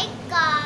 like,